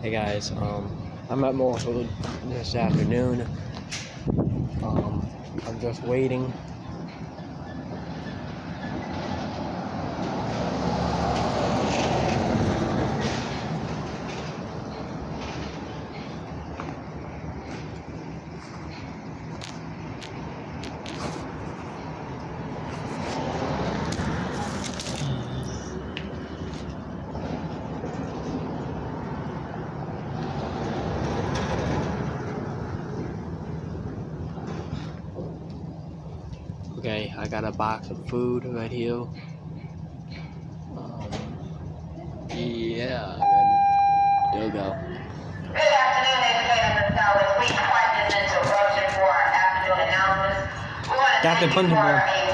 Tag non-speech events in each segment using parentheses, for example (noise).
Hey guys, um, I'm at Marshall this afternoon. Um, I'm just waiting Okay, I got a box of food right here. Um, yeah, there we go. Good afternoon, educators and scholars. We quite interruption for our afternoon announcements. Dr. Punjaboy.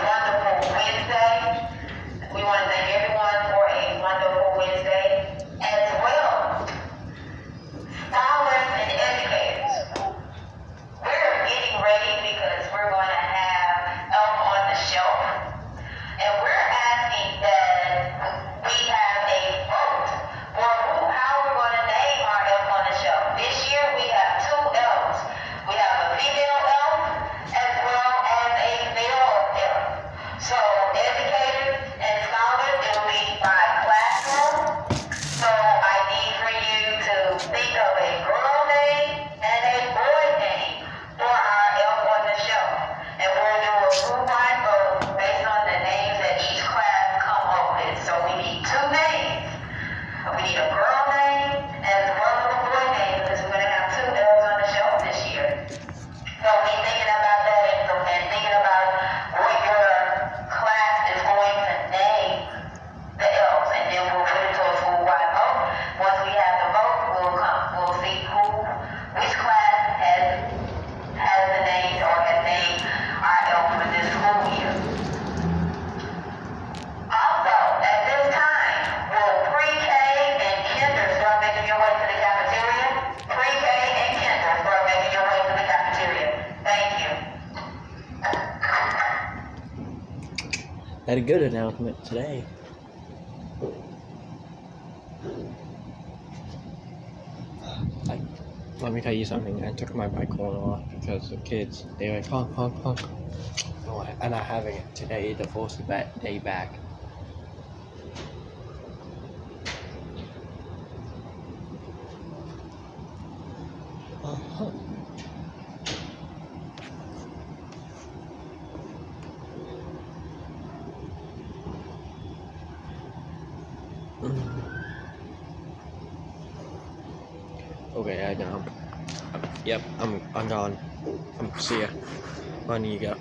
I had a good announcement today. I, let me tell you something. I took my bike loan off because the kids, they were like, honk, honk, honk. Oh, no, I'm not having it today to force that day back. Uh-huh. (coughs) okay, I know. Yep, I'm I'm gone. I'm see ya. On you go.